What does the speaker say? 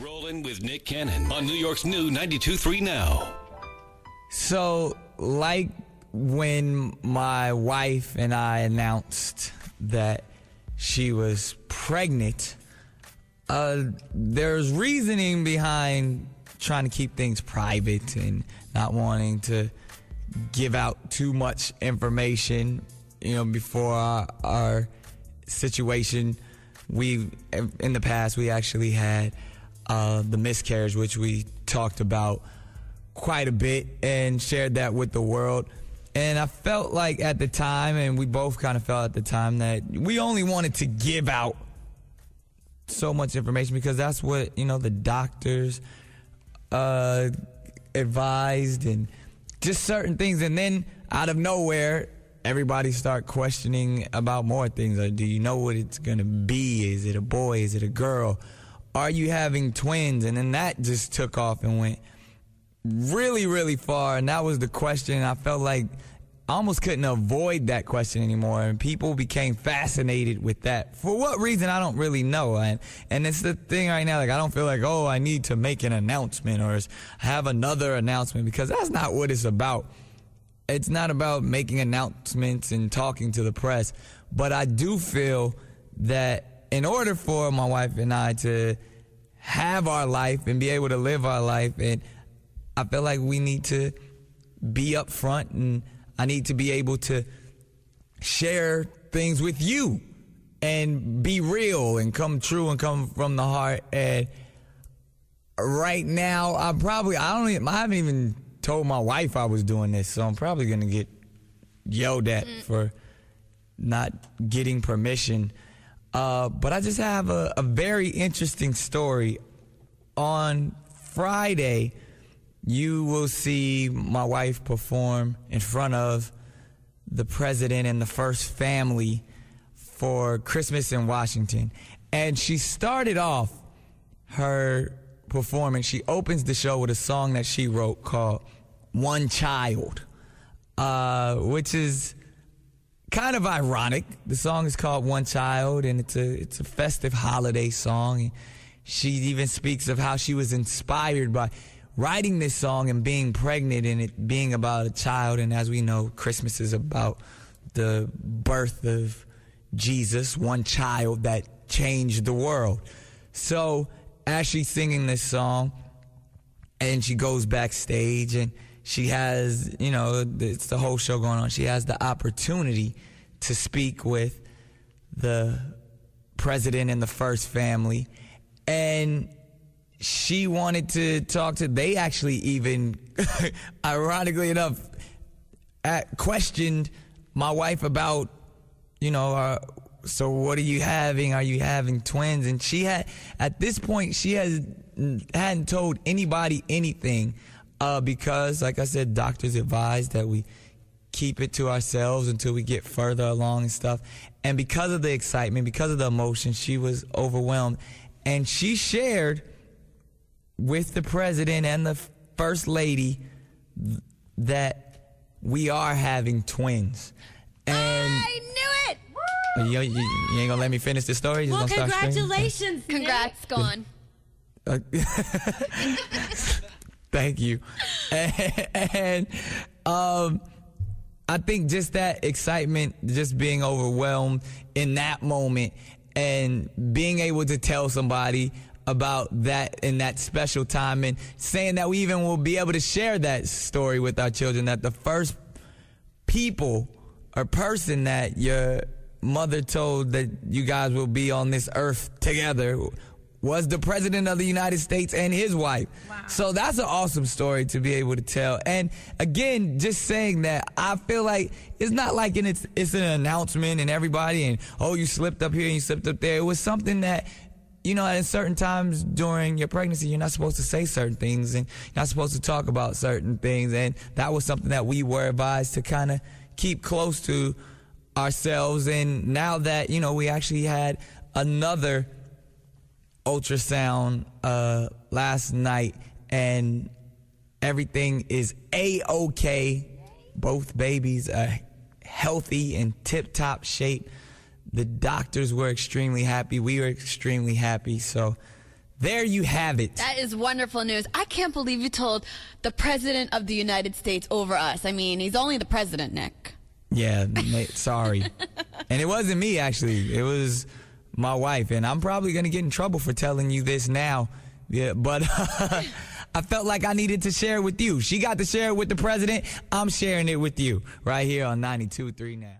Rolling with Nick Cannon on New York's new 92.3 Now. So, like when my wife and I announced that she was pregnant, uh, there's reasoning behind trying to keep things private and not wanting to give out too much information, you know, before our, our situation. We, in the past, we actually had uh, the miscarriage, which we talked about quite a bit and shared that with the world. And I felt like at the time, and we both kind of felt at the time, that we only wanted to give out so much information because that's what, you know, the doctors uh, advised and just certain things. And then out of nowhere, everybody start questioning about more things. Like, do you know what it's going to be? Is it a boy? Is it a girl? Are you having twins? And then that just took off and went really, really far. And that was the question. I felt like I almost couldn't avoid that question anymore. And people became fascinated with that. For what reason, I don't really know. And, and it's the thing right now, like, I don't feel like, oh, I need to make an announcement or have another announcement because that's not what it's about. It's not about making announcements and talking to the press. But I do feel that in order for my wife and I to have our life and be able to live our life, and I feel like we need to be upfront and I need to be able to share things with you and be real and come true and come from the heart. And right now, I'm probably, I don't even, I haven't even told my wife I was doing this, so I'm probably going to get yelled at mm. for not getting permission. Uh, but I just have a, a very interesting story. On Friday, you will see my wife perform in front of the president and the first family for Christmas in Washington. And she started off her performance. She opens the show with a song that she wrote called One Child, uh, which is kind of ironic. The song is called One Child and it's a, it's a festive holiday song. She even speaks of how she was inspired by writing this song and being pregnant and it being about a child. And as we know, Christmas is about the birth of Jesus, one child that changed the world. So as she's singing this song and she goes backstage and she has, you know, it's the whole show going on. She has the opportunity to speak with the president and the first family. And she wanted to talk to they actually even ironically enough at, questioned my wife about you know uh, so what are you having are you having twins and she had at this point she has hadn't told anybody anything uh, because like i said doctors advised that we keep it to ourselves until we get further along and stuff and because of the excitement because of the emotion she was overwhelmed and she shared with the president and the first lady that we are having twins. And I knew it. You, you, you, ain't gonna let me finish the story. Just well, congratulations! Congrats, go on. Thank you. And, and um, I think just that excitement, just being overwhelmed in that moment, and being able to tell somebody about that in that special time and saying that we even will be able to share that story with our children that the first people or person that your mother told that you guys will be on this earth together was the president of the United States and his wife. Wow. So that's an awesome story to be able to tell. And again, just saying that, I feel like it's not like it's, it's an announcement and everybody and, oh, you slipped up here and you slipped up there. It was something that you know, at certain times during your pregnancy, you're not supposed to say certain things and you're not supposed to talk about certain things. And that was something that we were advised to kind of keep close to ourselves. And now that, you know, we actually had another ultrasound uh, last night and everything is A-OK. Both babies are healthy and tip top shape. The doctors were extremely happy. We were extremely happy. So there you have it. That is wonderful news. I can't believe you told the president of the United States over us. I mean, he's only the president, Nick. Yeah, sorry. and it wasn't me actually. It was my wife, and I'm probably gonna get in trouble for telling you this now. Yeah, but I felt like I needed to share it with you. She got to share it with the president. I'm sharing it with you right here on 92.3 now.